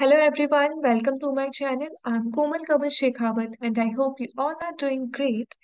Hello everyone, welcome to my channel. I'm Komal Kanwar Shekhawat and I hope you all are doing great.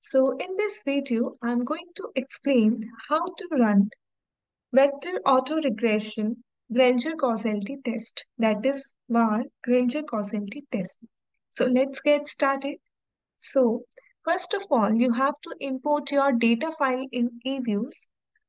So in this video, I'm going to explain how to run vector autoregression Granger causality test that is VAR Granger causality test. So let's get started. So first of all, you have to import your data file in eViews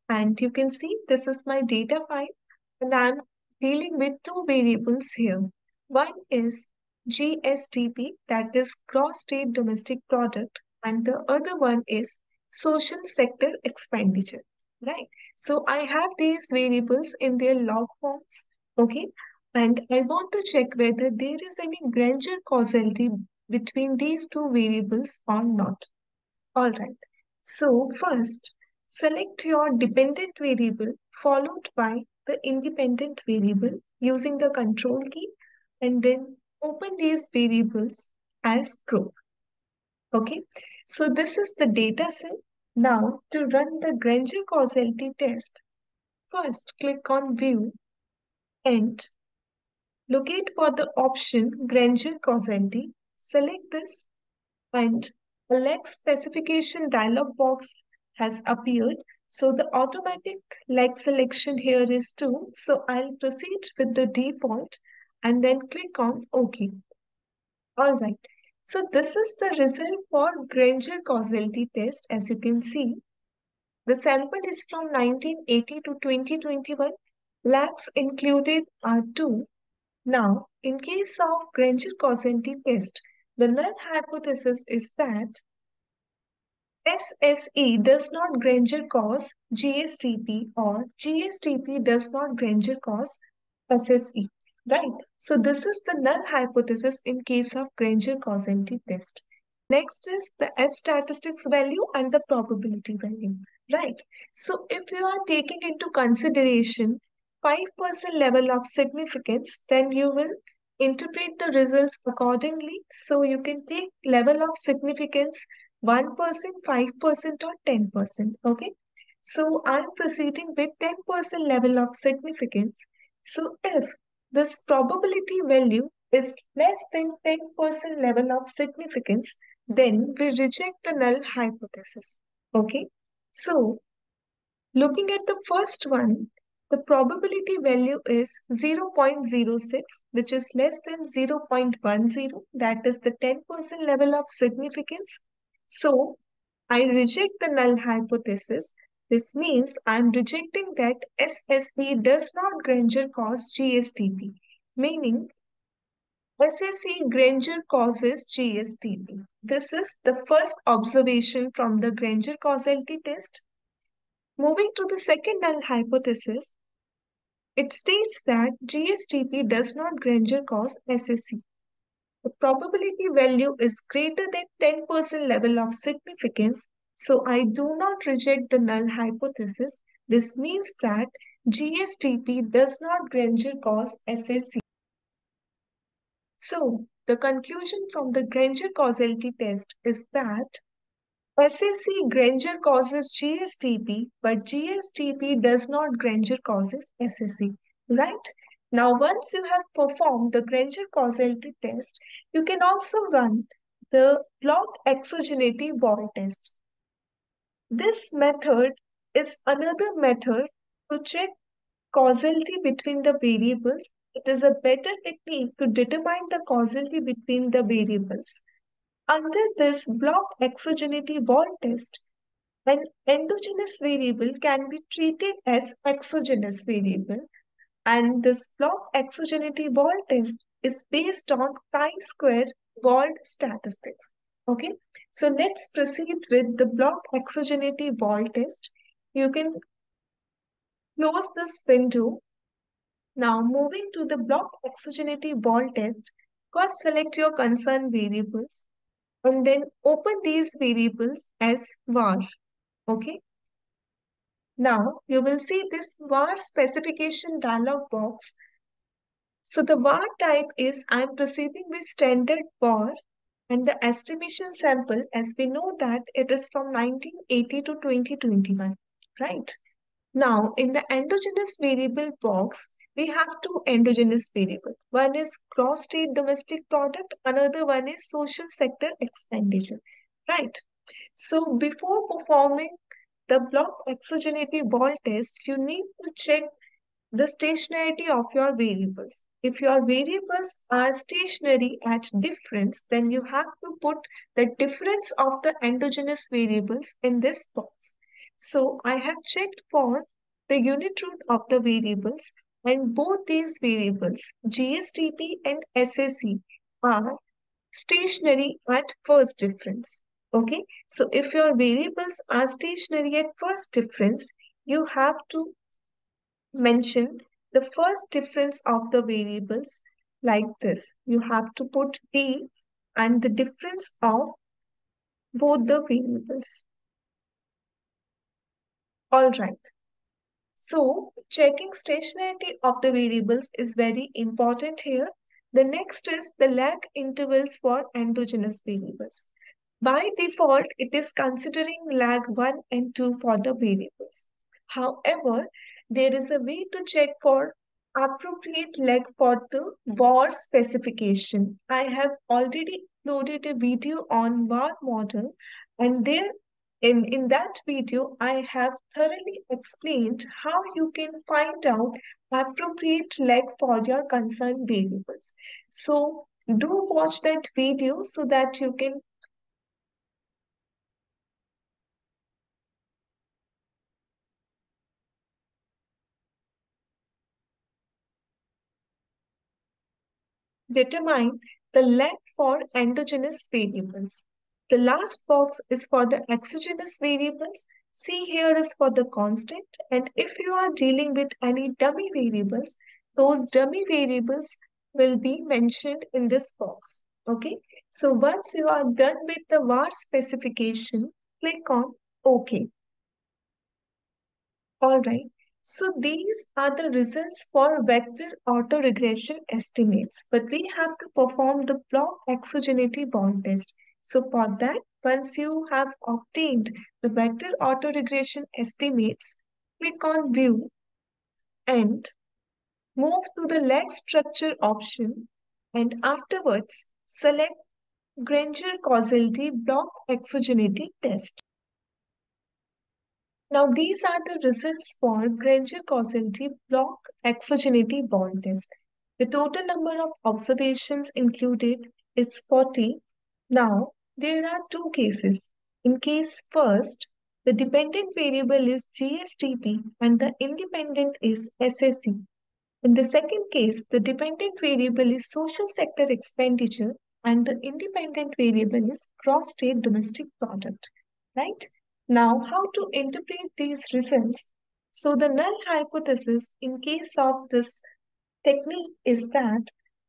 and you can see this is my data file and I'm dealing with two variables here. One is GSDP, that is gross state domestic product, and the other one is social sector expenditure, right? So I have these variables in their log forms, okay? And I want to check whether there is any Granger causality between these two variables or not. All right. So first, select your dependent variable followed by the independent variable using the control key and then open these variables as group. Okay, so this is the data set. Now to run the Granger causality test, first click on view and locate for the option Granger causality. Select this and a specification dialog box has appeared. So the automatic lag selection here is 2. So I'll proceed with the default and then click on OK. All right. So this is the result for Granger causality test as you can see. The sample is from 1980 to 2021. Lags included are 2. Now, in case of Granger causality test, the null hypothesis is that SSE does not Granger cause GSDP or GSDP does not Granger cause SSE, right? So this is the null hypothesis in case of Granger causality test. Next is the F statistics value and the probability value, right? So if you are taking into consideration 5% level of significance, then you will interpret the results accordingly. So you can take level of significance 1%, 5% or 10%. Okay. So I'm proceeding with 10% level of significance. So if this probability value is less than 10% level of significance, then we reject the null hypothesis. Okay. So looking at the first one, the probability value is 0.06, which is less than 0.10. That is the 10% level of significance. So I reject the null hypothesis. This means I'm rejecting that SSE does not Granger cause GSDP, meaning SSE Granger causes GSDP. This is the first observation from the Granger causality test. Moving to the second null hypothesis, it states that GSDP does not Granger cause SSE. The probability value is greater than 10% level of significance, so I do not reject the null hypothesis. This means that GSDP does not Granger cause SSE. So, the conclusion from the Granger causality test is that SSE Granger causes GSDP, but GSDP does not Granger causes SSE, right? Now, once you have performed the Granger causality test, you can also run the block exogeneity Wald test. This method is another method to check causality between the variables. It is a better technique to determine the causality between the variables. Under this block exogeneity Wald test, an endogenous variable can be treated as exogenous variable and this block exogeneity Wald test is based on chi-square Wald statistics. Okay, so let's proceed with the block exogeneity Wald test. You can close this window. Now moving to the block exogeneity Wald test, first select your concern variables and then open these variables as var. Okay. Now you will see this var specification dialog box. So the var type is I'm proceeding with standard var and the estimation sample as we know that it is from 1980 to 2021, right? Now in the endogenous variable box, we have two endogenous variables. One is gross-state domestic product, another one is social sector expenditure, right? So before performing the block exogeneity Wald test, you need to check the stationarity of your variables. If your variables are stationary at difference, then you have to put the difference of the endogenous variables in this box. So I have checked for the unit root of the variables and both these variables, GSDP and SSE, are stationary at first difference. Okay, so if your variables are stationary at first difference, you have to mention the first difference of the variables like this. You have to put D and the difference of both the variables. All right. So checking stationarity of the variables is very important here. The next is the lag intervals for endogenous variables. By default, it is considering lag 1 and 2 for the variables. However, there is a way to check for appropriate lag for the VAR specification. I have already uploaded a video on VAR model and there in, in that video, I have thoroughly explained how you can find out appropriate lag for your concerned variables. So do watch that video so that you can Determine the length for endogenous variables. The last box is for the exogenous variables. C here is for the constant. And if you are dealing with any dummy variables, those dummy variables will be mentioned in this box. Okay. So once you are done with the VAR specification, click on OK. All right. So these are the results for vector autoregression estimates, but we have to perform the block exogeneity Wald test. So for that, once you have obtained the vector autoregression estimates, click on view and move to the lag structure option and afterwards select Granger causality block exogeneity test. Now, these are the results for Granger causality block exogeneity Wald test. The total number of observations included is 40. Now, there are two cases. In case first, the dependent variable is GSDP and the independent is SSE. In the second case, the dependent variable is social sector expenditure and the independent variable is gross state domestic product, right? Now, how to interpret these results? So the null hypothesis in case of this technique is that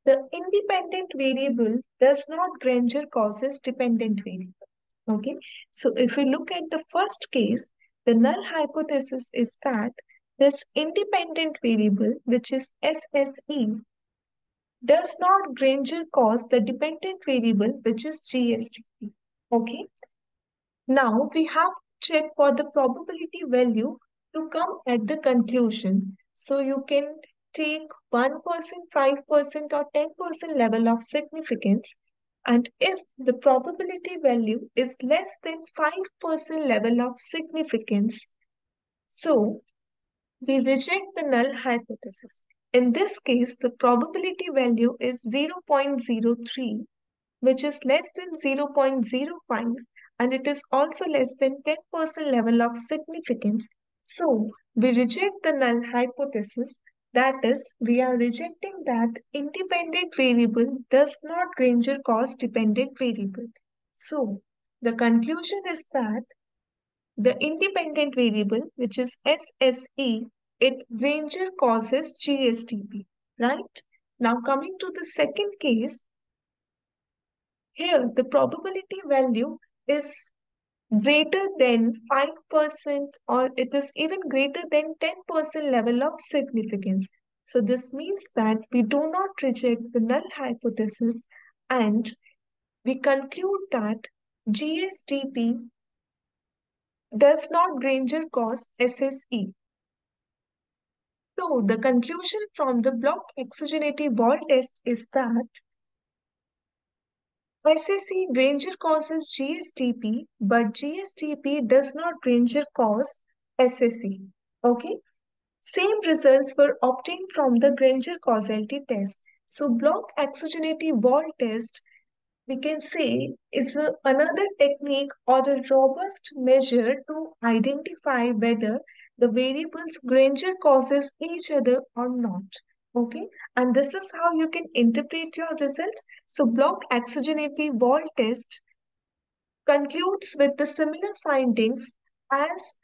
the independent variable does not Granger causes dependent variable. Okay, so if we look at the first case, the null hypothesis is that this independent variable, which is SSE, does not Granger cause the dependent variable, which is GSDP. Okay, now we have check for the probability value to come at the conclusion. So you can take 1%, 5% or 10% level of significance and if the probability value is less than 5% level of significance, so we reject the null hypothesis. In this case, the probability value is 0.03, which is less than 0.05 and it is also less than 10% level of significance. So we reject the null hypothesis. That is, we are rejecting that independent variable does not Granger cause dependent variable. So the conclusion is that the independent variable, which is SSE, it Granger causes GSDP, right? Now coming to the second case, here the probability value is greater than 5% or it is even greater than 10% level of significance. So this means that we do not reject the null hypothesis and we conclude that GSDP does not Granger cause SSE. So the conclusion from the block exogeneity Wald test is that SSE Granger causes GSDP, but GSDP does not Granger cause SSE. Okay. Same results were obtained from the Granger causality test. So block exogeneity Wald test we can say is a, another technique or a robust measure to identify whether the variables Granger causes each other or not. Okay, and this is how you can interpret your results. So block exogeneity Wald test concludes with the similar findings as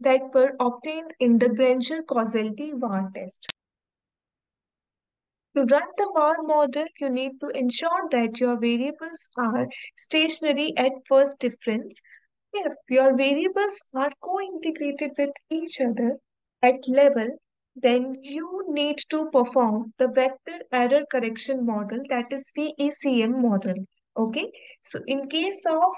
that were obtained in the Granger causality Wald test. To run the VAR model, you need to ensure that your variables are stationary at first difference. If your variables are co-integrated with each other at level, then you need to perform the vector error correction model that is VECM model. Okay, so in case of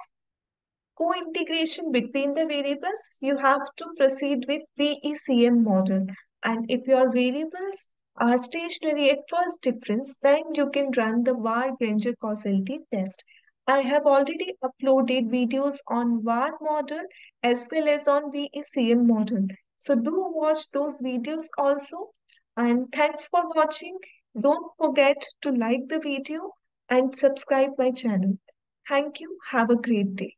co-integration between the variables, you have to proceed with VECM model. And if your variables are stationary at first difference, then you can run the VAR-Granger causality test. I have already uploaded videos on VAR model as well as on VECM model. So do watch those videos also. And thanks for watching. Don't forget to like the video and subscribe my channel. Thank you. Have a great day.